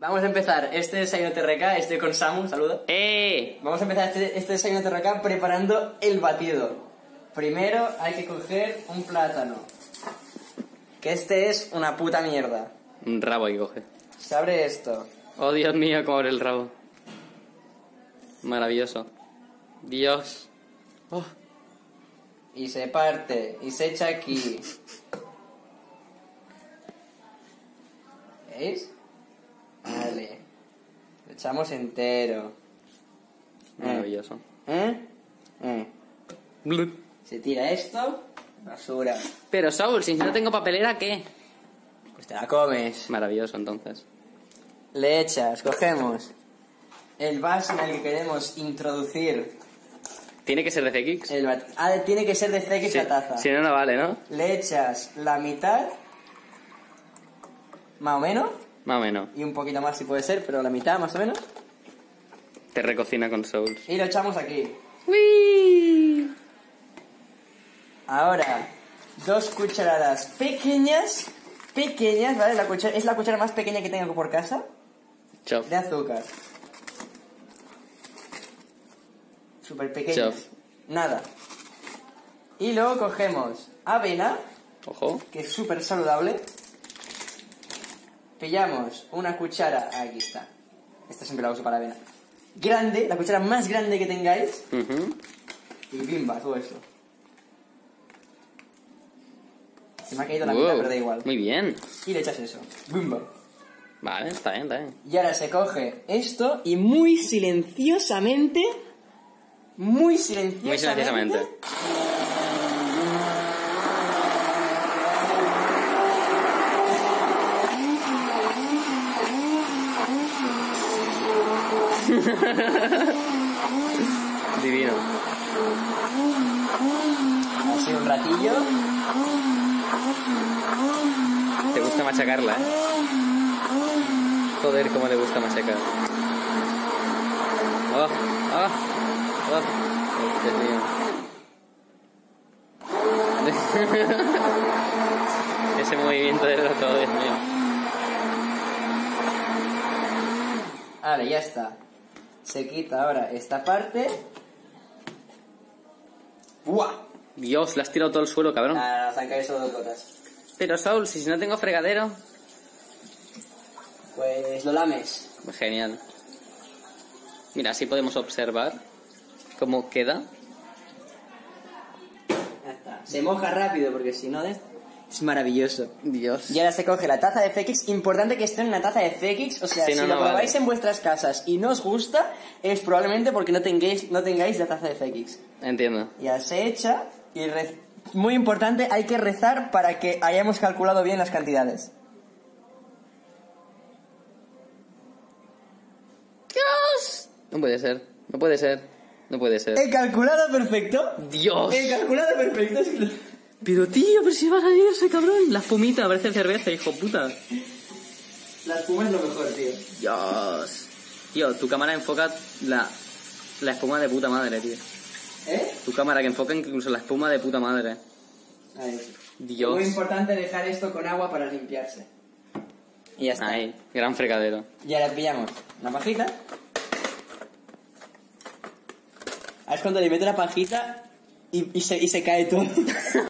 Vamos a empezar este desayuno TRK, estoy con Samu, saludo. ¡Eh! Vamos a empezar este, este desayuno TRK preparando el batido. Primero hay que coger un plátano. Que este es una puta mierda. Un rabo ahí coge. Se abre esto. Oh, Dios mío, cómo abre el rabo. Maravilloso. Dios. Oh, Y se parte. Y se echa aquí. ¿Veis? Echamos entero. maravilloso. ¿Eh? ¿Eh? Blup. Se tira esto. Basura. Pero Saul, si no tengo papelera, ¿qué? Pues te la comes. Maravilloso, entonces. Le echas, cogemos el vaso en el que queremos introducir Tiene que ser de CX. el bat- Ah, tiene que ser de CX Sí, la taza. Si no, no vale, ¿no? Le echas la mitad, más o menos, Más o menos. y un poquito más si puede ser, pero la mitad más o menos. Te recocina con Souls. Y lo echamos aquí. ¡Uy! Ahora, dos cucharadas pequeñas, pequeñas, ¿vale? La cuchara, es la cuchara más pequeña que tengo por casa, Chof. de azúcar. Súper pequeña. Chof. Nada. Y luego cogemos avena, Ojo. que es súper saludable. Pillamos una cuchara, aquí está. Esta siempre la uso para avena. Grande, la cuchara más grande que tengáis. Y bimba, todo eso. Se me ha caído la Wow, mitad, pero da igual. Muy bien. Y le echas eso. Bimba. Vale, está bien, está bien. Y ahora se coge esto y muy silenciosamente, muy silenciosamente, Muy silenciosamente. Divino. así un ratillo. Te gusta machacarla, ¿eh? Joder, cómo le gusta machacar. Oh, oh, oh. Dios mío. Ese movimiento de todo, Dios mío. Vale, ya está. Se quita ahora esta parte. ¡Buah! Dios, le has tirado todo el suelo, cabrón. Se han caído solo dos gotas. Pero Saul, si no tengo fregadero. Pues lo lames. Genial. Mira, así podemos observar cómo queda. Ya está. Se moja rápido porque si no es... es maravilloso. Dios. Y ahora se coge la taza de FX. Importante que esté en una taza de FX. O sea, Sí, si lo no, probáis en vuestras casas y no os gusta, es probablemente porque no tengáis, no tengáis la taza de FX. Entiendo. Ya se echa y rez- muy importante, hay que rezar para que hayamos calculado bien las cantidades. Dios. No puede ser. No puede ser. No puede ser. He calculado perfecto. Dios. He calculado perfecto. Pero tío, pero si va a salir ese cabrón. La espumita parece cerveza, hijo puta. La espuma es lo mejor, tío. Dios. Tío, tu cámara enfoca la, la espuma de puta madre, tío. ¿Eh? Tu cámara que enfoca incluso la espuma de puta madre. Ahí. Dios. Muy importante dejar esto con agua para limpiarse. Y ya está. Ahí, gran fregadero. Y ahora pillamos una pajita. Ah, Es cuando le meto la pajita y, y se, y se cae todo.